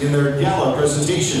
in their gala presentation.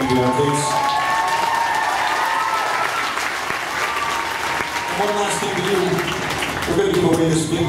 Please. One last thing to do. We're going to be moving this big